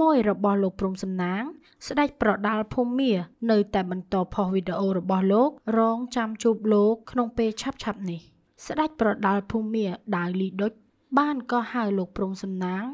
មួយរបស់លោកព្រំសំណាង ស្ដេចប្រដាល់ភូមានៅតែបន្តផុសវីដេអូរបស់លោករងចាំជួបលោកក្នុងពេលឆាប់ៗនេះ ស្ដេចប្រដាល់ភូមាដាវលីដុចបានក៏ហៅលោកព្រំសំណាង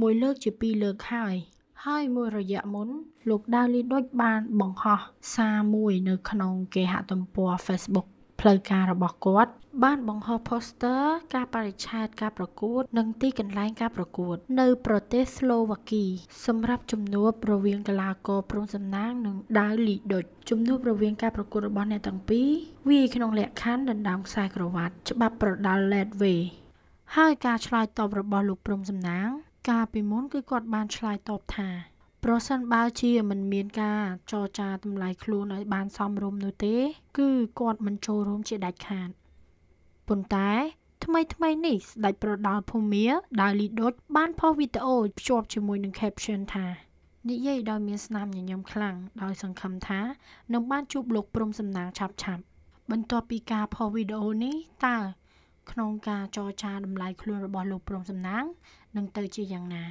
មួយលើកជាពីរលើកហើយ ហើយមួយរយៈមុន លោកដាវលីដុចបានបង្ហោះសារមួយនៅក្នុងគេហទំព័រ Facebook ផ្លូវការរបស់គាត់ បានបង្ហោះ poster ការបរិច្ឆេទការប្រកួត និងទីកន្លែងការប្រកួត នៅ ប្រទេសស្លូវ៉ាគី សម្រាប់ជំនួបរវាងកីឡាករព្រំសំណាងនិងដាវលីដុចជំនួបរវាងការប្រកួតរបស់អ្នកទាំងពីរវាក្នុងលក្ខខណ្ឌដណ្ដើមខ្សែក្រវ៉ាត់ច្បាប់ប្រដាល់ Lead Way ហើយការឆ្លើយតបរបស់លោកព្រំសំណាង កាលពីមុនគឺគាត់បានឆ្លើយតបថា ប្រសិនបើជាមិនមានការចរចាតម្លៃខ្លួនឲ្យបានសមរម្យនោះទេ គឺគាត់មិនចូលរួមជាដាច់ខាតប៉ុន្តែថ្មីថ្មីនេះស្ដេចប្រដាល់ភូមាដាវលីដុចបានផុសវីដេអូភ្ជាប់ជាមួយនឹង caption ថានិយាយដោយមានស្នាមញញឹមខ្លាំងដោយសង្ឃឹមថានឹងបានជួបលោកព្រំសំណាងឆាប់ឆាប់បន្ទាប់ពីការផុសវីដេអូនេះតើក្នុងការចរចាតម្លៃខ្លួនរបស់លោកព្រំសំណាងនឹងទៅជាយ៉ាងណា